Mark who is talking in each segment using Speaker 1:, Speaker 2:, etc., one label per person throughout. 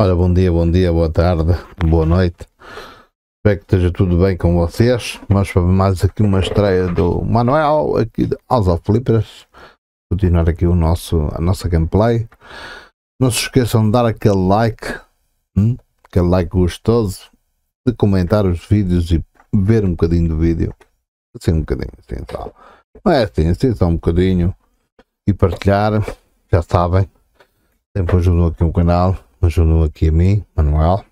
Speaker 1: Ora, bom dia, bom dia, boa tarde, boa noite. Espero que esteja tudo bem com vocês. Vamos para mais aqui uma estreia do Manuel, aqui de House of Flippers. Continuar aqui o nosso, a nossa gameplay. Não se esqueçam de dar aquele like, hum? aquele like gostoso, de comentar os vídeos e ver um bocadinho do vídeo. Assim um bocadinho, assim só. Não é assim, assim só um bocadinho. E partilhar, já sabem. Sempre ajudam aqui o canal ajudam aqui a mim, Manuel.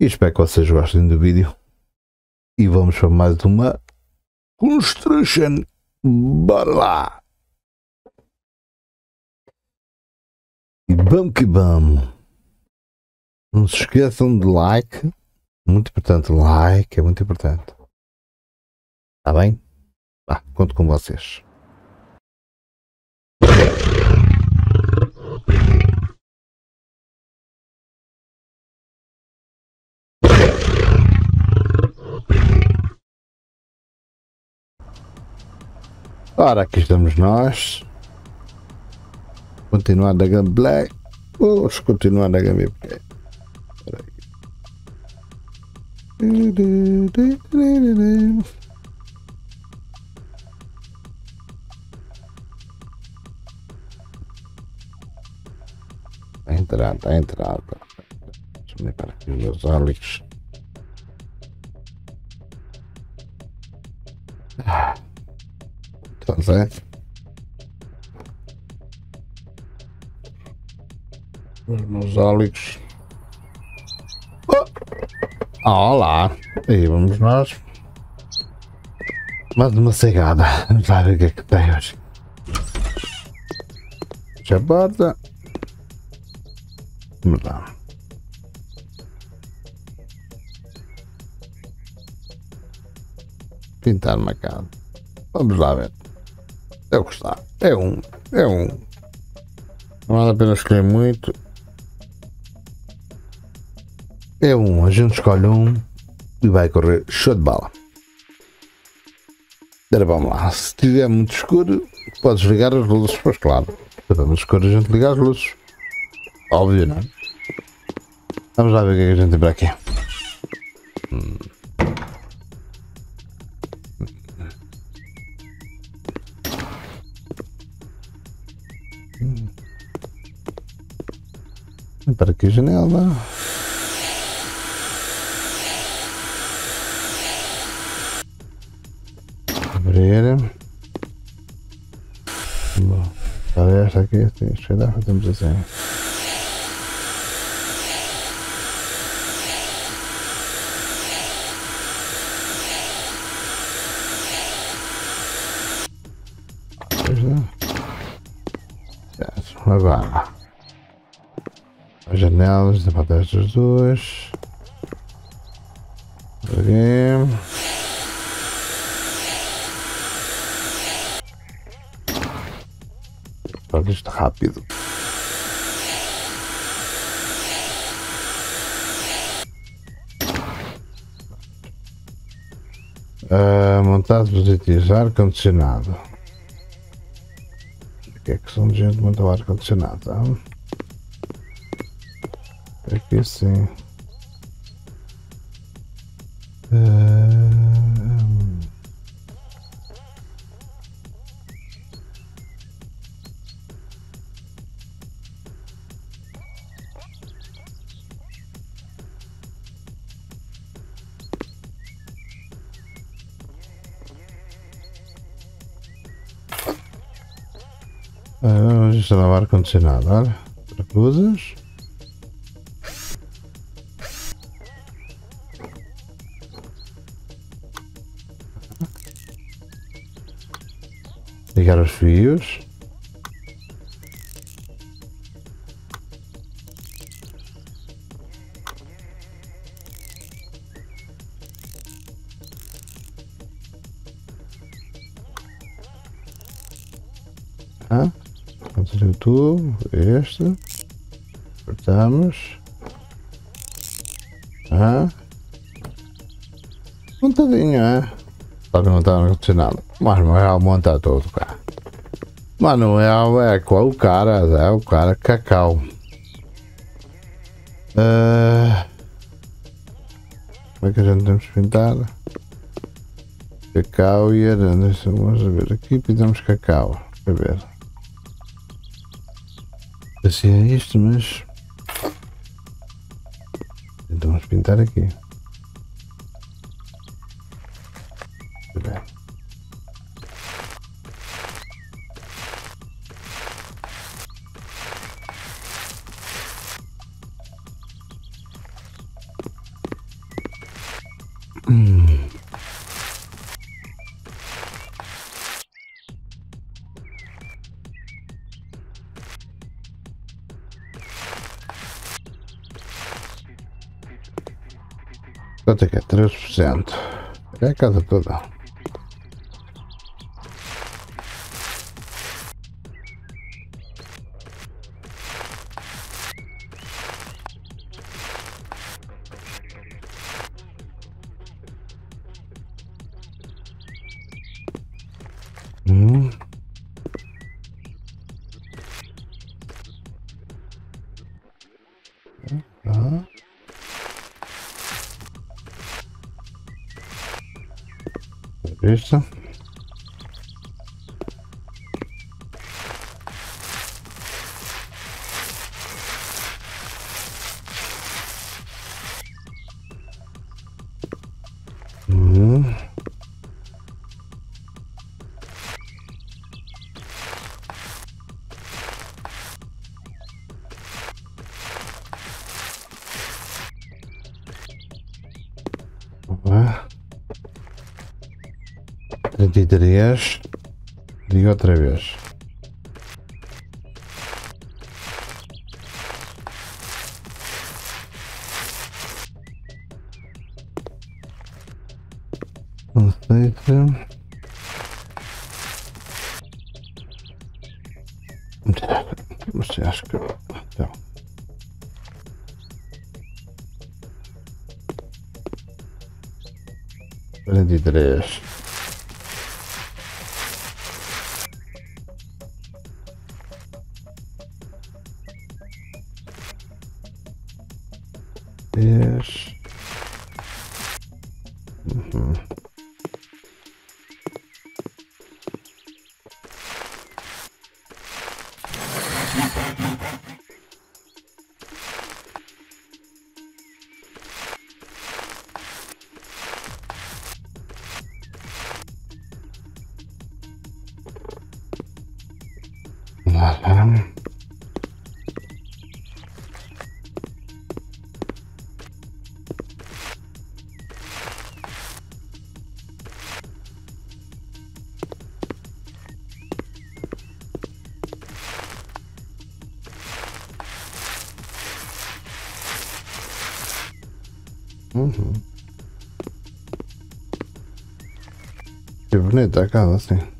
Speaker 1: E espero que vocês gostem do vídeo. E vamos para mais uma Construction. Bora lá! E vamos que vamos! Não se esqueçam de like. Muito importante, like é muito importante. Está bem? Vá, conto com vocês. Ora, aqui estamos nós. Continuar da gameplay. Vamos continuar da gameplay. A entrar, está a entrar. Deixa-me limpar aqui os meus óleos. Ah. Então, Zé. Os. Oh! Olá! Aí vamos nós. Mais uma cegada. Vai ver o que é que tem hoje. Bota. Vamos lá. Pintar uma casa. Vamos lá ver. É o que está. É um. É um. Não vale a pena escolher muito. É um. A gente escolhe um e vai correr show de bala. Agora vamos lá. Se estiver muito escuro, podes ligar as luzes, pois claro. Se estiver muito escuro, a gente liga as luzes. Óbvio, não é? Vamos lá ver o que, é a gente tem para aqui. Hum. Para aqui a janela. Abrir. Bom, esta aqui, assim, chegar, fazemos assim. Agora as janelas, levantar estas duas. Aqui. Faz isto rápido. Uh, montado positivos, ar-condicionado. O que é que são de gente montar ar-condicionado? Tá? Sim. Um... Ah, vamos instalar o ar-condicionado, olha. Parafusos. Os fios. Ah, vamos tubo, este. Apertamos. Ah. Montadinho, é? Só que não está condicionado. Mas Manuel monta tudo, cara. Manuel é qual o cara, é o cara cacau. Uh, como é que a gente temos pintar? Cacau e arana. Vamos ver aqui, pintamos cacau. A ver. Assim é isto, mas. Então vamos pintar aqui. Quanto é que é? 3%. É a casa toda. E três e outra vez. Aceita. Mas acho que. Então. Quarenta e três. Uhum. Que bonita casa assim.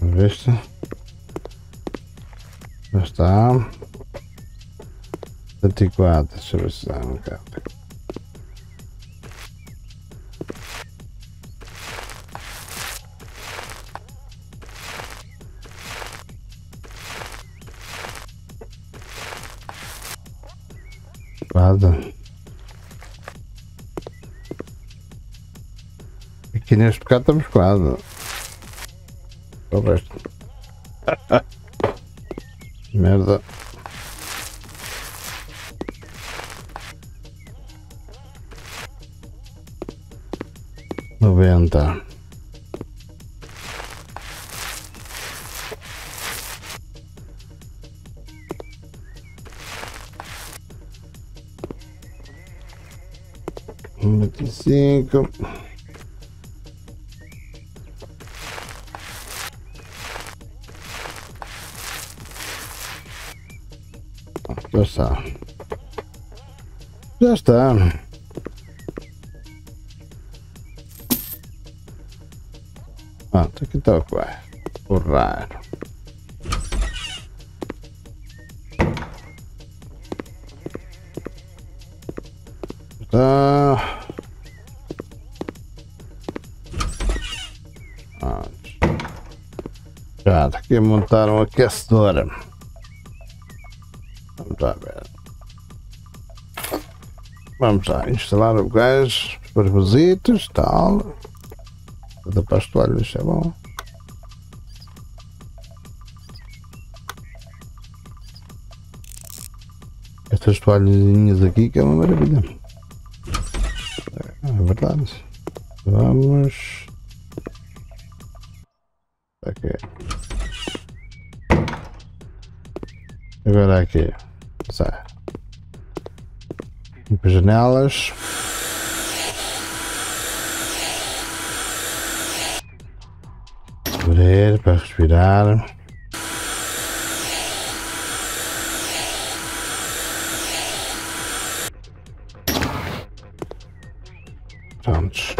Speaker 1: Viste? Já está. 74, deixa eu ver se dá um bocado. Bocado estamos quase. O resto. Merda. Noventa. Vinte e cinco. Está. Já está. Ah, aqui está o. Porrar. Tá. Já, está aqui a montar um aquecedor. Vamos lá ver. Vamos lá instalar o gás, os visitas, tal. Toda para as toalhas, é bom. Estas toalhinhas aqui que é uma maravilha. É verdade. Vamos. Aqui. Agora aqui. Sai. Limpa janelas. Abrir para respirar. Prontos.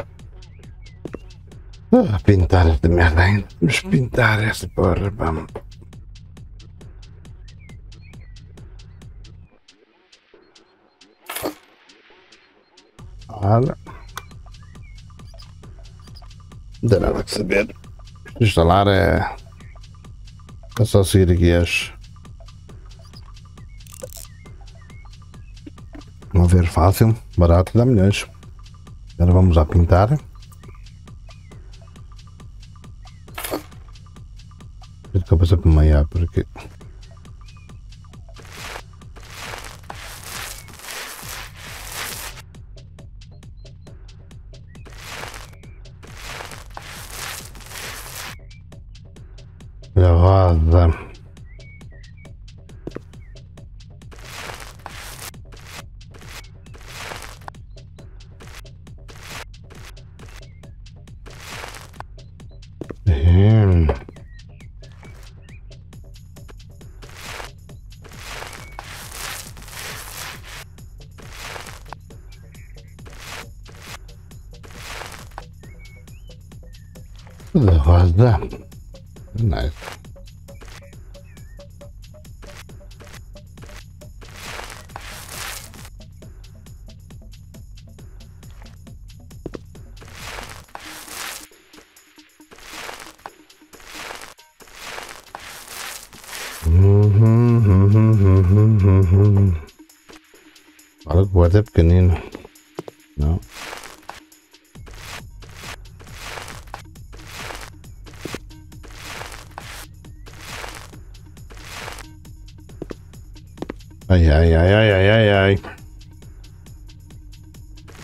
Speaker 1: Ah, pintar esta merda? Vamos pintar esta porra, vamos. Olha. Não tem nada que saber. Instalar é. É só seguir aqui as. Vamos ver fácil, barato dá milhões. Agora vamos a pintar. Estou a passar por meia porque. A roda. Olha que o guarda é pequenino. Não. Ai, ai, ai, ai, ai, ai, ai.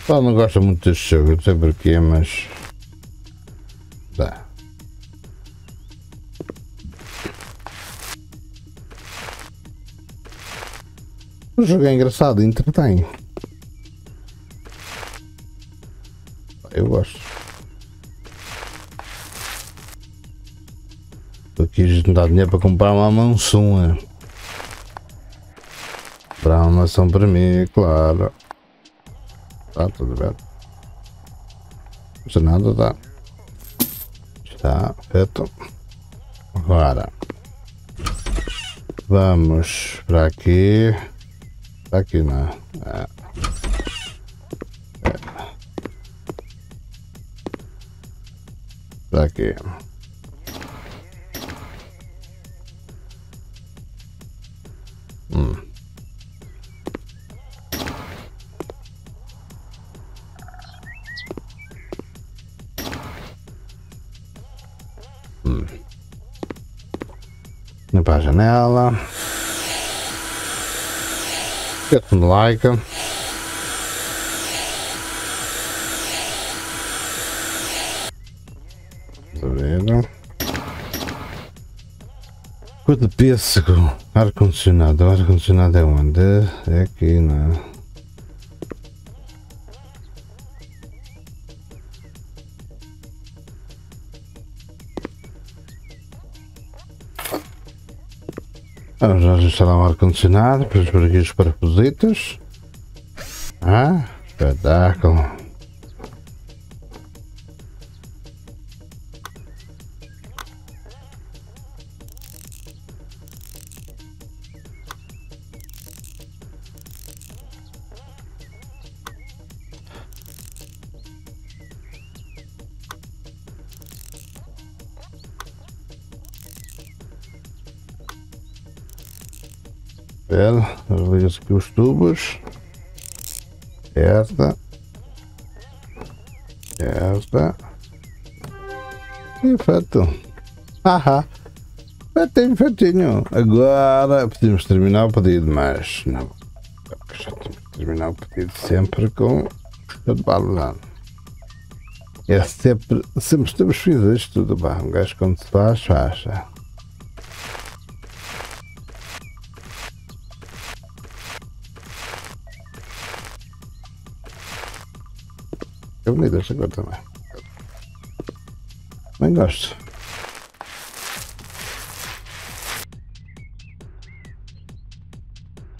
Speaker 1: Só não gosta muito deste jogo, não sei porquê, mas... O jogo é engraçado, entretém. Eu gosto. Estou aqui a juntar dinheiro para comprar uma mansão. Comprar uma mansão para mim, claro. Tá tudo bem. Não nada, tá. Está feito. Agora. Vamos para aqui. Tá aqui, né? É. É. Tá aqui. Hum. Hum. Limpar a janela. Get um like. Cor de pêssego. Ar-condicionado. Ar-condicionado é onde? É aqui, não é? Vamos instalar um ar-condicionado, depois por aqui os parafusitos. Ah, espetáculo. Espera, liga-se aqui os tubos. Esta. Esta. Perfeito. Haha. Feitinho, feitinho. Agora podemos terminar o pedido, mas não. Já temos que terminar o pedido sempre com o bala. É sempre, sempre feito isto tudo, pá. Um gajo quando se faz, faz. É bonito também. Bem gosto.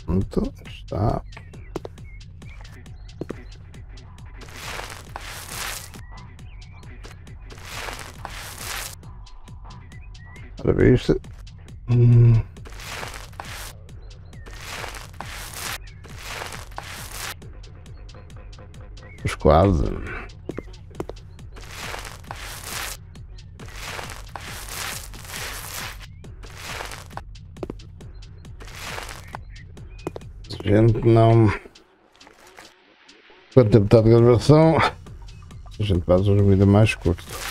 Speaker 1: Pronto, está. Vista. Hum. Os quase. gente não. Quanto tempo está de gravação? A gente faz um vídeo mais curto.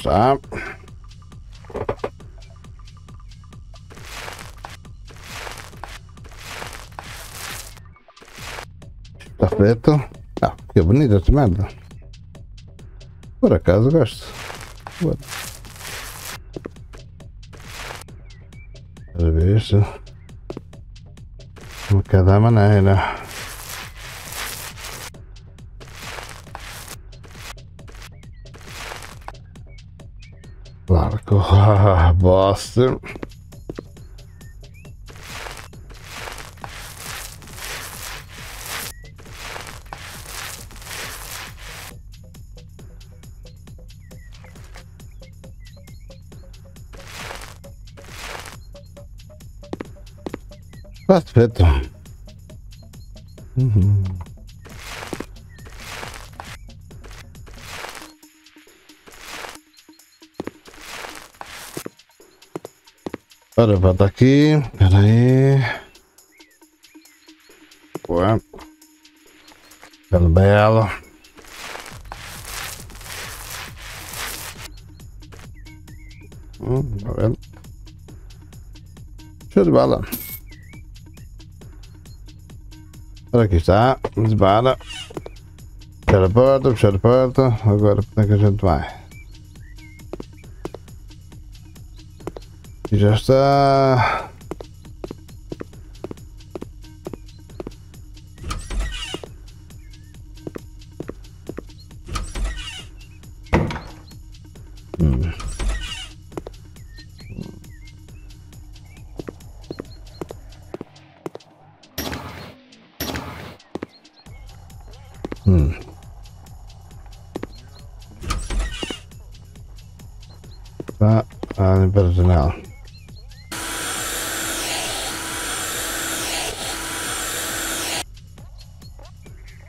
Speaker 1: Está. Está feito. Ah, que bonita esta merda. Por acaso gosto. Bora. Para ver isto. De cada maneira. Que ah, bosta. Perfeito. Uhum. Ora, volta aqui. Espera aí. Boa. Belo, belo. Hum, tá vendo? Show de bola. Ora, aqui está. Desbara. Fechar a porta, fechar a porta. Agora, como é que a gente vai? E já está.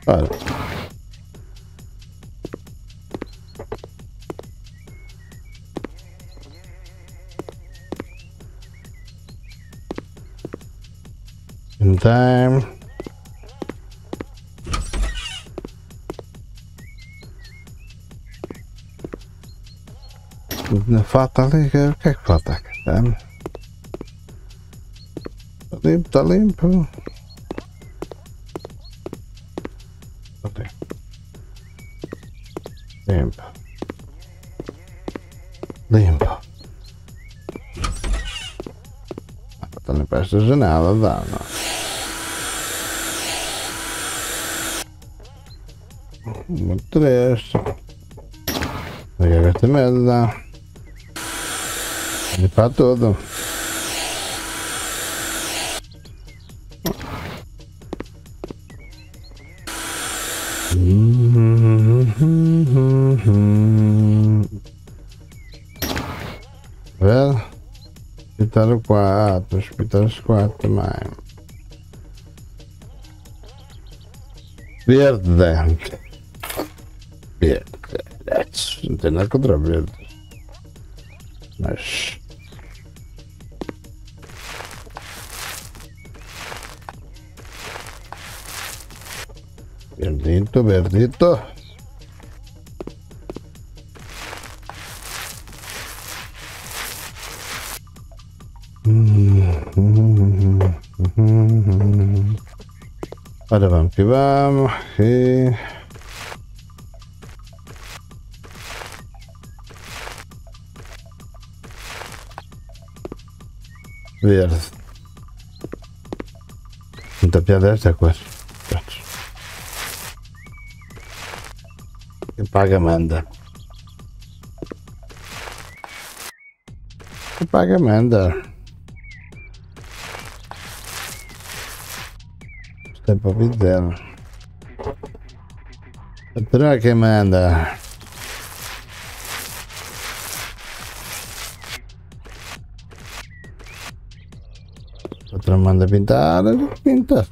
Speaker 1: Ora. In time. Falta ali, o que é que falta? Tá limpo, tá limpo. esta janela dá, não. É? Muito três. Liga esta merda. E para tudo. Hospital o 4, hospital os 4 também. Verde. Verde. Não tem nada contra verde. Mas. Verdito, verdito. Ora vamos que vamos. E... Verde. Muita piada esta coisa. Pronto. Quem paga manda. Quem paga manda. Tem para dizer. Patrão quem manda. Patrão manda pintar, pinta.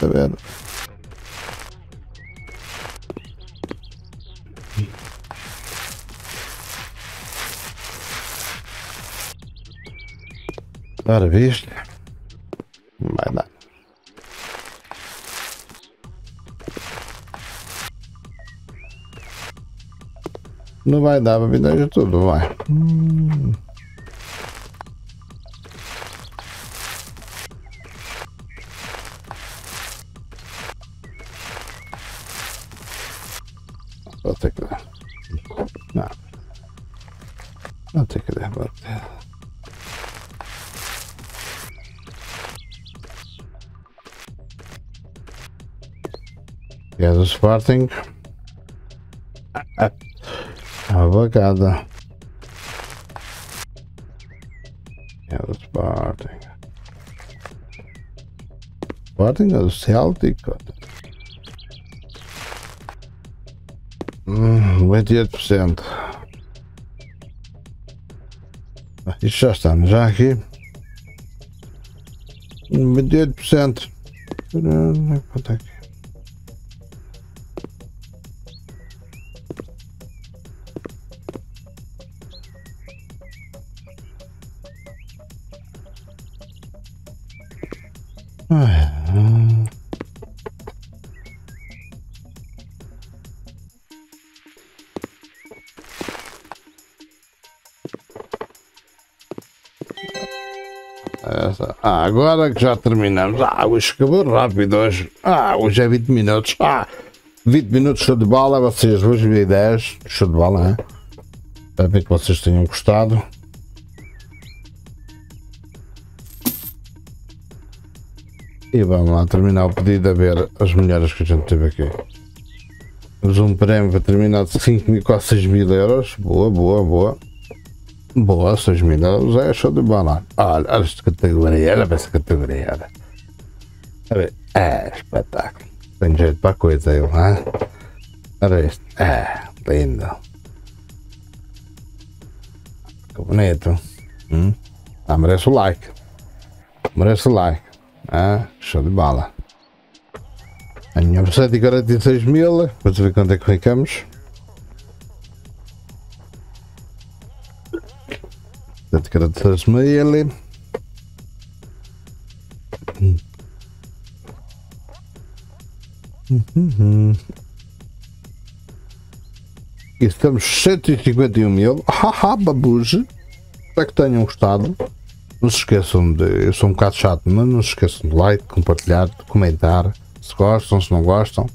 Speaker 1: Vendo? Ora, viste? Não vai dar pra pintar de tudo, vai. Hum. Vou ter que dar. Não. Vou ter que dar, vou ter. Sporting. Avocada. Gas Sporting. Sporting é do Celtic. Hum, 28%. Isto já está, já aqui. 28%. Quanto é que Ah, agora que já terminamos. Ah, hoje acabou rápido hoje. Ah, hoje é 20 minutos. Ah, 20 minutos show de bola. Vocês hoje e 10. Show de bola, hein? Espero que vocês tenham gostado. E vamos lá terminar o pedido a ver as mulheres que a gente teve aqui. Temos um prémio para terminar de 5 mil, quase 6 mil euros. Boa, boa, boa. Boa, 6 mil euros é show de bola. Olha, olha esta categoria, olha essa categoria. Olha. É, espetáculo. Tem jeito para a coisa eu, hein? Olha isto. É, lindo. Que bonito. Hum? Ah, merece o like. Merece o like. Ah, show de bola. Ganhamos 146 mil. Vamos ver quanto é que ficamos. 146 mil. Estamos 151 mil. Haha, babuji. Espero que tenham gostado. Não se esqueçam de. Eu sou um bocado chato, mas não se esqueçam de like, compartilhar, de comentar. Se gostam, se não gostam.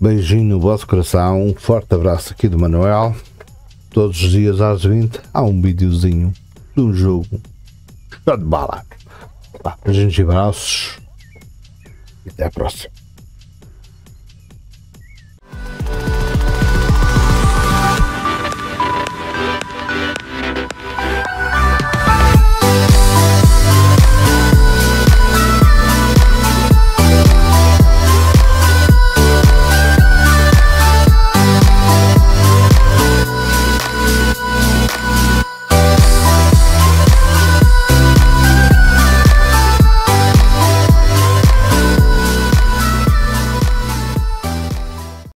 Speaker 1: Beijinho no vosso coração. Um forte abraço aqui do Manuel. Todos os dias às 20 há um videozinho de um jogo. Show de bala. Beijinhos e abraços. E até a próxima.